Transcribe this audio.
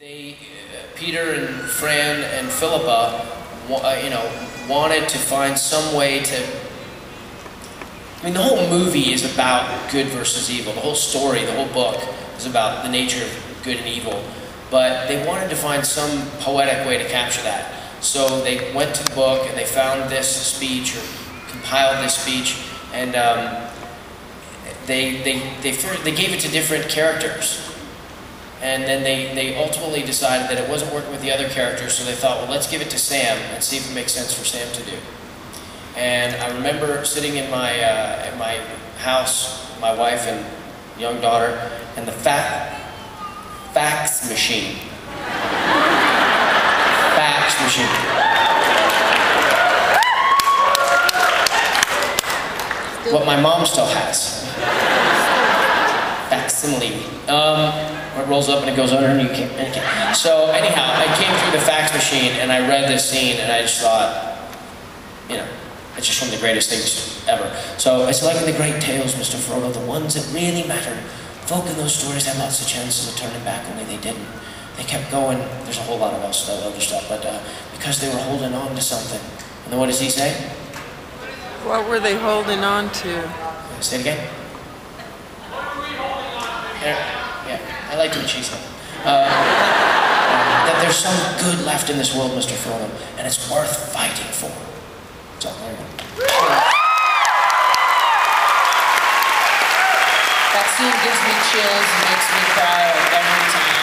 They, uh, Peter and Fran and Philippa, uh, you know, wanted to find some way to. I mean, the whole movie is about good versus evil. The whole story, the whole book, is about the nature of good and evil. But they wanted to find some poetic way to capture that. So they went to the book and they found this speech or compiled this speech, and um, they they they they gave it to different characters. And then they, they ultimately decided that it wasn't working with the other characters, so they thought, well, let's give it to Sam and see if it makes sense for Sam to do. And I remember sitting in my, uh, my house, my wife and young daughter, and the fa- fax machine. fax machine. What my mom still has. Facsimile. Um, it rolls up and it goes under and you can't, and you can't. So anyhow, I came through the fax machine and I read this scene and I just thought, you know, it's just one of the greatest things ever. So it's like in the great tales, Mr. Frodo, the ones that really mattered. Folk in those stories had lots of chances of turning back, only they didn't. They kept going. There's a whole lot of else, other stuff, but uh, because they were holding on to something. And then what does he say? What were they holding on to? Say it again. Yeah, I liked what she said. Uh, that there's some good left in this world, Mr. Frodo, and it's worth fighting for. So, there you go. That scene gives me chills and makes me cry every time.